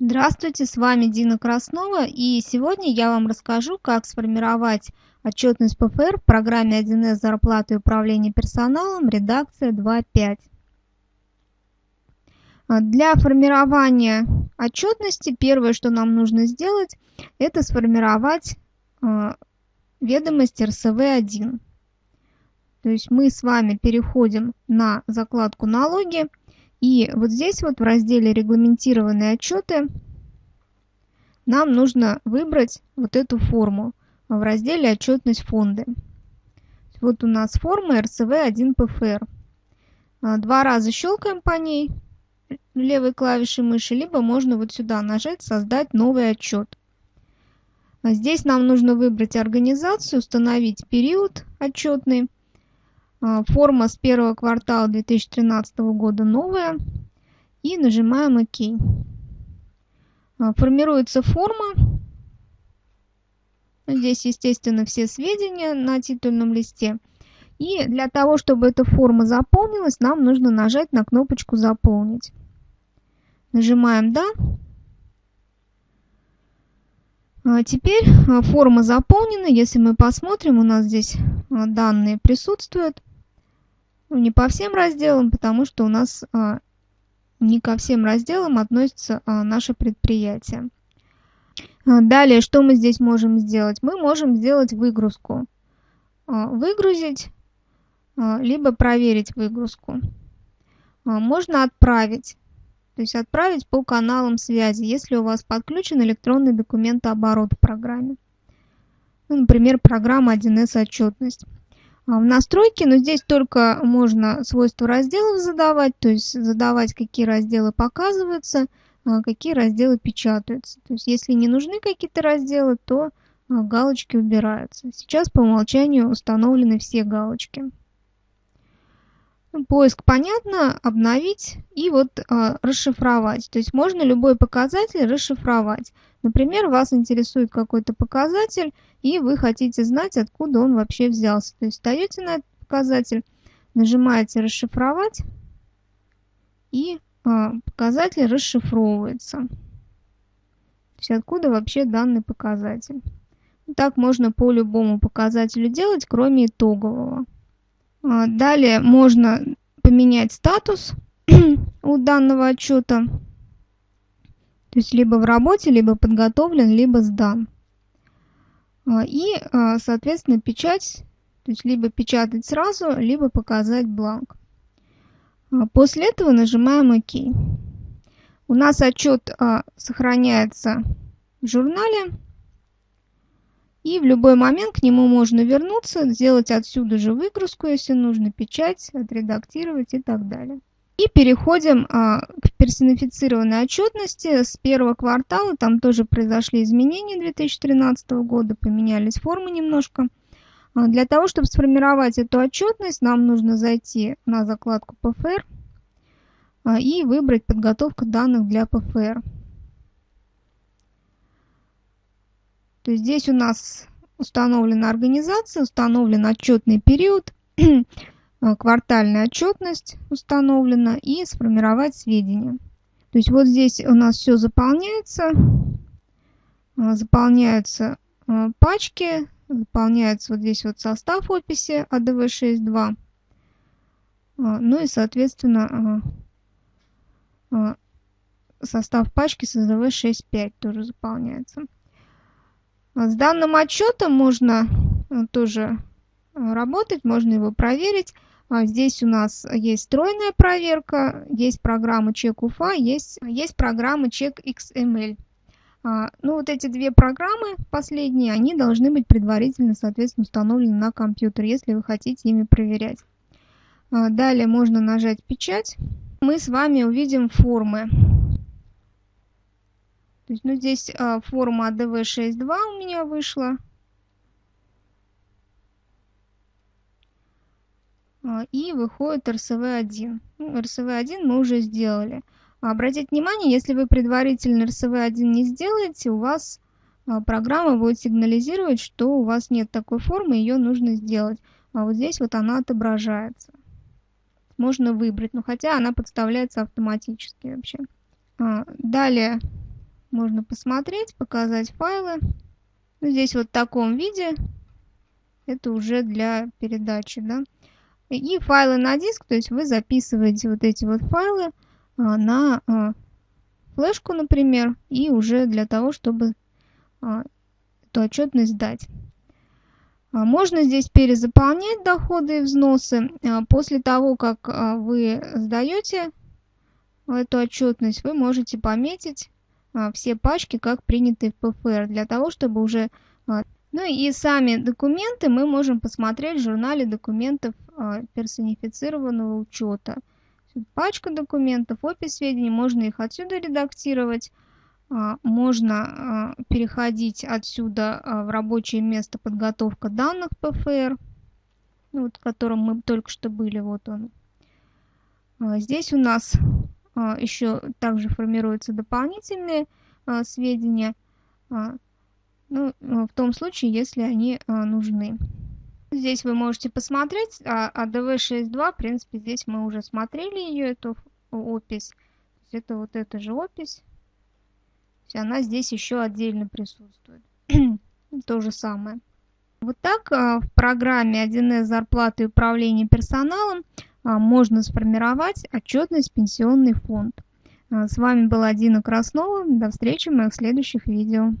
Здравствуйте, с вами Дина Краснова, и сегодня я вам расскажу, как сформировать отчетность ПФР в программе 1С «Зарплата и управление персоналом», редакция 2.5. Для формирования отчетности первое, что нам нужно сделать, это сформировать а, ведомость РСВ-1. То есть мы с вами переходим на закладку «Налоги», и вот здесь вот в разделе «Регламентированные отчеты» нам нужно выбрать вот эту форму в разделе «Отчетность фонды». Вот у нас форма РСВ-1ПФР. А, два раза щелкаем по ней левой клавишей мыши, либо можно вот сюда нажать «Создать новый отчет». А здесь нам нужно выбрать организацию, установить период отчетный, форма с первого квартала 2013 года новая. И нажимаем ОК. А, формируется форма. Здесь, естественно, все сведения на титульном листе. И для того, чтобы эта форма заполнилась, нам нужно нажать на кнопочку «Заполнить». Нажимаем «Да». А теперь форма заполнена. Если мы посмотрим, у нас здесь данные присутствуют. Не по всем разделам, потому что у нас а, не ко всем разделам относится а, наше предприятие. А, далее, что мы здесь можем сделать? Мы можем сделать выгрузку. А, выгрузить, а, либо проверить выгрузку. А, можно отправить. То есть отправить по каналам связи, если у вас подключен электронный документооборот в программе. Ну, например, программа 1С отчетность. А, в настройки, но здесь только можно свойства разделов задавать, то есть задавать, какие разделы показываются, а, какие разделы печатаются. То есть если не нужны какие-то разделы, то а, галочки убираются. Сейчас по умолчанию установлены все галочки. Поиск понятно, обновить и вот э, расшифровать. То есть можно любой показатель расшифровать. Например, вас интересует какой-то показатель, и вы хотите знать, откуда он вообще взялся. То есть даете на этот показатель, нажимаете «Расшифровать», и э, показатель расшифровывается. То есть откуда вообще данный показатель. Так можно по любому показателю делать, кроме итогового. А, далее можно поменять статус у данного отчета. То есть либо в работе, либо подготовлен, либо сдан. А, и, а, соответственно, печать, то есть либо печатать сразу, либо показать бланк. После этого нажимаем ОК. У нас отчет сохраняется в журнале. И в любой момент к нему можно вернуться, сделать отсюда же выгрузку, если нужно, печать, отредактировать и так далее. И переходим а, к персонифицированной отчетности с первого квартала. Там тоже произошли изменения 2013 года, поменялись формы немножко. А, для того, чтобы сформировать эту отчетность, нам нужно зайти на закладку ПФР а, и выбрать подготовка данных для ПФР. То здесь у нас установлена организация, установлен отчетный период, квартальная отчетность установлена и сформировать сведения. То есть вот здесь у нас все заполняется, а, заполняются а, пачки, заполняется вот здесь вот состав описи АДВ-6.2, а, ну и, соответственно, состав пачки с АДВ-6.5 тоже заполняется. С данным отчетом можно э, тоже э, работать, можно его проверить. А здесь у нас есть стройная проверка, есть программа чек УФА, есть, есть программа чек XML. А, ну вот эти две программы последние, они должны быть предварительно, соответственно, установлены на компьютер, если вы хотите ими проверять. А, далее можно нажать печать. Мы с вами увидим формы. Ну, здесь а, форма ADV62 у меня вышла. А, и выходит RSV1. Ну, RSV1 мы уже сделали. Обратите внимание, если вы предварительно RSV1 не сделаете, у вас а, программа будет сигнализировать, что у вас нет такой формы, ее нужно сделать. А вот здесь вот она отображается. Можно выбрать, но хотя она подставляется автоматически вообще. А, далее можно посмотреть, показать файлы. Ну, здесь вот в таком виде. Это уже для передачи, да. И файлы на диск, то есть вы записываете вот эти вот файлы а, на а, флешку, например, и уже для того, чтобы а, эту отчетность дать. А, можно здесь перезаполнять доходы и взносы. А, после того, как а, вы сдаете эту отчетность, вы можете пометить все пачки как принятые в ПФР, для того, чтобы уже... Ну и сами документы мы можем посмотреть в журнале документов персонифицированного учета. Пачка документов, опись сведений, можно их отсюда редактировать. А, можно а, переходить отсюда а, в рабочее место подготовка данных ПФР, ну, вот, в котором мы только что были, вот он. Здесь у нас еще также формируются дополнительные сведения, ну, в том случае, если они нужны. Здесь вы можете посмотреть, а АДВ-62, в принципе, здесь мы уже смотрели ее, эту опись. Это вот эта же опись она здесь еще отдельно присутствует. То же самое. Вот так а, в программе 1С зарплаты и управление персоналом а, можно сформировать отчетность пенсионный фонд. А, с вами была Дина Краснова. До встречи в моих следующих видео.